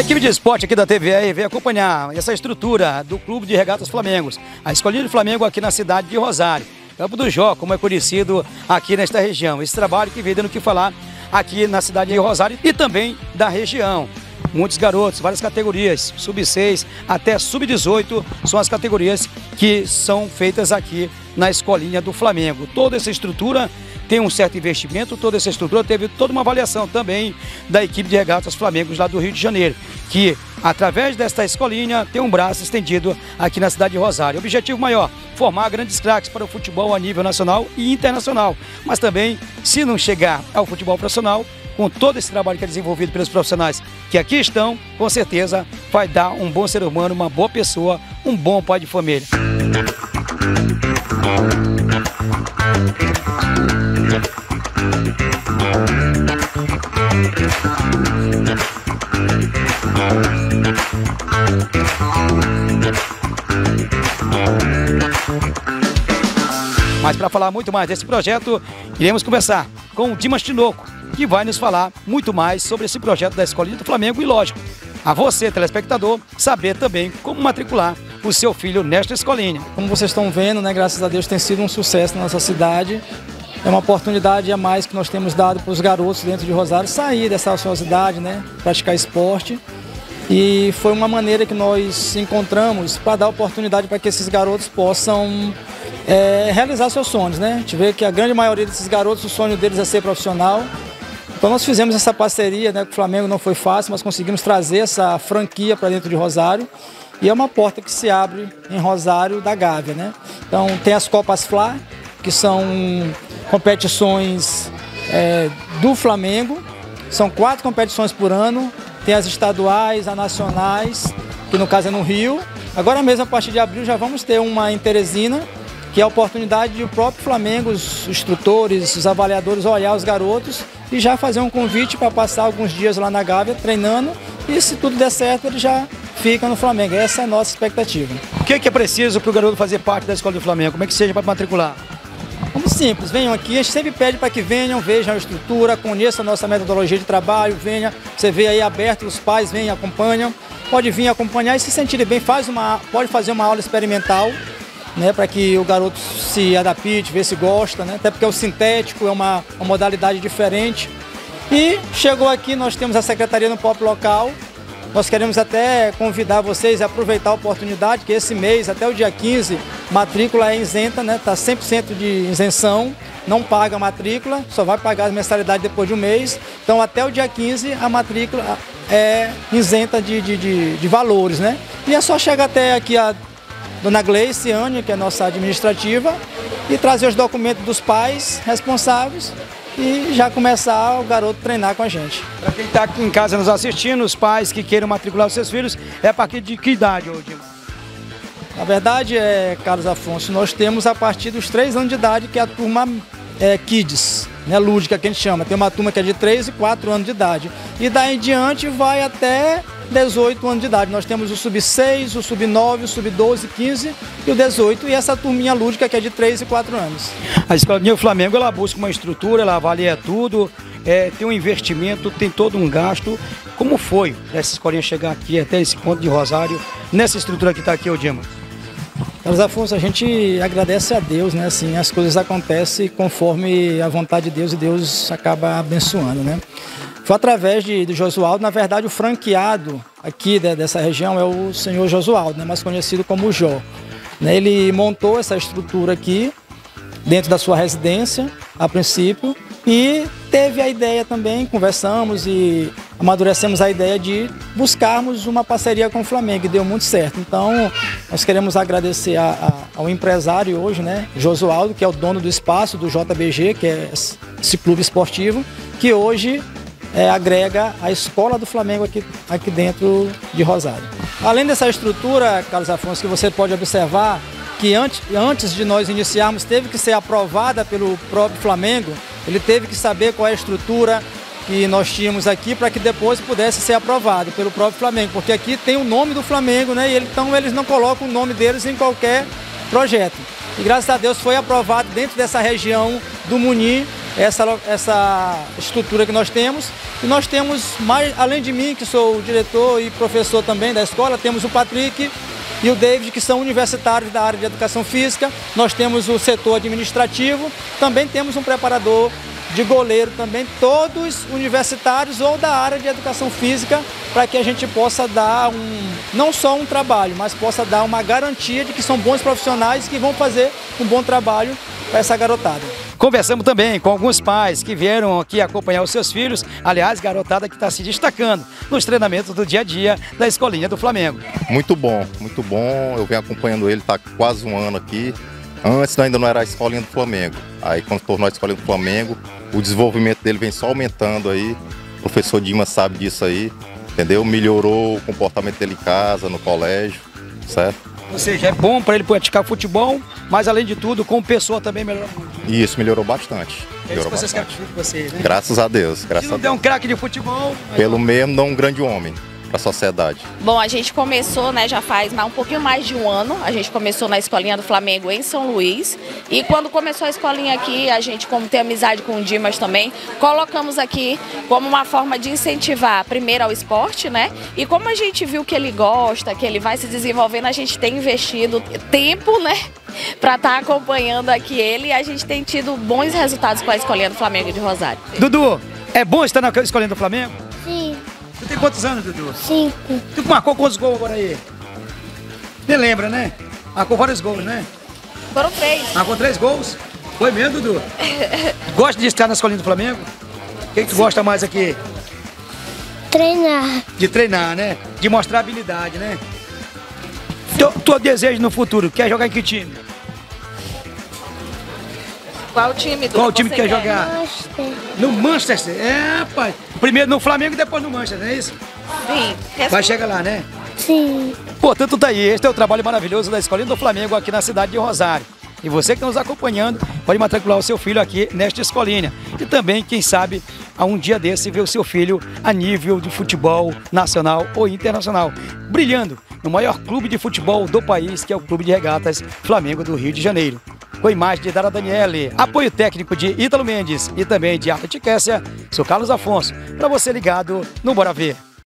A equipe de esporte aqui da TVE veio acompanhar essa estrutura do Clube de Regatas Flamengos, a Escolinha de Flamengo aqui na cidade de Rosário. Campo do Jó, como é conhecido aqui nesta região. Esse trabalho que veio dando o que falar aqui na cidade de Rosário e também da região. Muitos garotos, várias categorias, sub-6 até sub-18 são as categorias que são feitas aqui na escolinha do Flamengo. Toda essa estrutura tem um certo investimento, toda essa estrutura teve toda uma avaliação também da equipe de regatas Flamengo lá do Rio de Janeiro, que através desta escolinha tem um braço estendido aqui na cidade de Rosário. Objetivo maior, formar grandes craques para o futebol a nível nacional e internacional, mas também, se não chegar ao futebol profissional, com todo esse trabalho que é desenvolvido pelos profissionais que aqui estão, com certeza vai dar um bom ser humano, uma boa pessoa, um bom pai de família. Mas para falar muito mais desse projeto, iremos conversar com o Dimas Tinoco, que vai nos falar muito mais sobre esse projeto da Escolinha do Flamengo e, lógico, a você, telespectador, saber também como matricular o seu filho nesta escolinha. Como vocês estão vendo, né, graças a Deus tem sido um sucesso na nossa cidade. É uma oportunidade a mais que nós temos dado para os garotos dentro de Rosário sair dessa ociosidade, né, praticar esporte. E foi uma maneira que nós encontramos para dar oportunidade para que esses garotos possam é, realizar seus sonhos, né? A gente vê que a grande maioria desses garotos, o sonho deles é ser profissional. Então nós fizemos essa parceria né, com o Flamengo, não foi fácil, mas conseguimos trazer essa franquia para dentro de Rosário. E é uma porta que se abre em Rosário da Gávea, né? Então tem as Copas Fla, que são competições é, do Flamengo. São quatro competições por ano. Tem as estaduais, as nacionais, que no caso é no Rio. Agora mesmo, a partir de abril, já vamos ter uma em Teresina, que é a oportunidade de o próprio Flamengo, os instrutores, os avaliadores olhar os garotos e já fazer um convite para passar alguns dias lá na Gávea treinando e se tudo der certo ele já fica no Flamengo. Essa é a nossa expectativa. O que é, é preciso para o garoto fazer parte da escola do Flamengo? Como é que seja para matricular? Como simples, venham aqui, a gente sempre pede para que venham, vejam a estrutura, conheçam a nossa metodologia de trabalho, venha, você vê aí aberto, os pais vêm, acompanham, pode vir acompanhar e se sentirem bem, faz uma, pode fazer uma aula experimental, né, para que o garoto se adapte, ver se gosta, né, até porque o sintético é uma, uma modalidade diferente. E chegou aqui, nós temos a secretaria no pop local, nós queremos até convidar vocês a aproveitar a oportunidade que esse mês, até o dia 15, matrícula é isenta, né? Está 100% de isenção, não paga a matrícula, só vai pagar as mensalidades depois de um mês. Então, até o dia 15, a matrícula é isenta de, de, de, de valores, né? E é só chegar até aqui a dona Gleice Ania, que é nossa administrativa, e trazer os documentos dos pais responsáveis e já começar o garoto treinar com a gente. Para quem está aqui em casa nos assistindo, os pais que queiram matricular os seus filhos, é a partir de que idade, Odilma? Na verdade, é, Carlos Afonso, nós temos a partir dos 3 anos de idade, que é a turma é, Kids, né, lúdica que a gente chama. Tem uma turma que é de 3 e 4 anos de idade. E daí em diante vai até 18 anos de idade. Nós temos o sub-6, o sub-9, o sub-12, 15 e o 18 e essa turminha lúdica que é de 3 e 4 anos. A Escolinha Flamengo ela busca uma estrutura, ela avalia tudo, é, tem um investimento, tem todo um gasto. Como foi essa escolinha chegar aqui até esse ponto de Rosário, nessa estrutura que está aqui, Odima? Carlos Afonso, a gente agradece a Deus, né? Assim, as coisas acontecem conforme a vontade de Deus e Deus acaba abençoando, né? Foi através de, de Josualdo, na verdade o franqueado aqui de, dessa região é o senhor Josualdo, né, mais conhecido como Jó. Né, ele montou essa estrutura aqui, dentro da sua residência, a princípio, e teve a ideia também, conversamos e amadurecemos a ideia de buscarmos uma parceria com o Flamengo, e deu muito certo. Então, nós queremos agradecer a, a, ao empresário hoje, né, Josualdo, que é o dono do espaço do JBG, que é esse clube esportivo, que hoje é, agrega a escola do Flamengo aqui, aqui dentro de Rosário. Além dessa estrutura, Carlos Afonso, que você pode observar que antes, antes de nós iniciarmos teve que ser aprovada pelo próprio Flamengo, ele teve que saber qual é a estrutura que nós tínhamos aqui para que depois pudesse ser aprovado pelo próprio Flamengo, porque aqui tem o nome do Flamengo, né? E então eles não colocam o nome deles em qualquer projeto. E graças a Deus foi aprovado dentro dessa região do Muni essa, essa estrutura que nós temos. E nós temos, mais, além de mim, que sou o diretor e professor também da escola, temos o Patrick e o David, que são universitários da área de educação física. Nós temos o setor administrativo, também temos um preparador de goleiro também, todos universitários ou da área de educação física, para que a gente possa dar um, não só um trabalho, mas possa dar uma garantia de que são bons profissionais que vão fazer um bom trabalho para essa garotada. Conversamos também com alguns pais que vieram aqui acompanhar os seus filhos, aliás, garotada que está se destacando nos treinamentos do dia a dia da escolinha do Flamengo. Muito bom, muito bom. Eu venho acompanhando ele, está quase um ano aqui. Antes ainda não era a escolinha do Flamengo. Aí quando tornou a escolinha do Flamengo, o desenvolvimento dele vem só aumentando aí. O professor Dima sabe disso aí, entendeu? Melhorou o comportamento dele em casa, no colégio, certo? Ou seja, é bom para ele praticar futebol, mas além de tudo, como pessoa também melhorou muito. Isso, melhorou bastante. É isso que vocês querem que vocês, né? Graças a Deus, graças Se a não der Deus. um craque de futebol, Pelo mesmo, não um grande homem para a sociedade. Bom, a gente começou, né, já faz um pouquinho mais de um ano. A gente começou na escolinha do Flamengo em São Luís. E quando começou a escolinha aqui, a gente, como tem amizade com o Dimas também, colocamos aqui como uma forma de incentivar, primeiro, ao esporte, né? E como a gente viu que ele gosta, que ele vai se desenvolvendo, a gente tem investido tempo, né? Para estar acompanhando aqui ele e a gente tem tido bons resultados com a escolinha do Flamengo de Rosário. Dudu, é bom estar na escolinha do Flamengo? Tu tem quantos anos, Dudu? cinco. Tu marcou quantos gols agora aí? Nem lembra, né? Marcou vários gols, né? Foram três. Marcou três gols. Foi mesmo, Dudu? Gosta de estar na escolinha do Flamengo? O que, que tu gosta mais aqui? Treinar. De treinar, né? De mostrar habilidade, né? Teu, teu desejo no futuro, quer jogar em que time? Qual time do Qual time que quer jogar? No Manchester. É, rapaz. Primeiro no Flamengo e depois no Manchester, não é isso? Sim. Vai chegar lá, né? Sim. Portanto, tá aí. Este é o trabalho maravilhoso da Escolinha do Flamengo aqui na cidade de Rosário. E você que está nos acompanhando, pode matricular o seu filho aqui nesta escolinha. E também, quem sabe, a um dia desse, ver o seu filho a nível de futebol nacional ou internacional, brilhando no maior clube de futebol do país, que é o Clube de Regatas Flamengo do Rio de Janeiro. Com imagem de Dara Daniele, apoio técnico de Ítalo Mendes e também de Arte Kessia, sou Carlos Afonso, para você ligado no Bora Ver.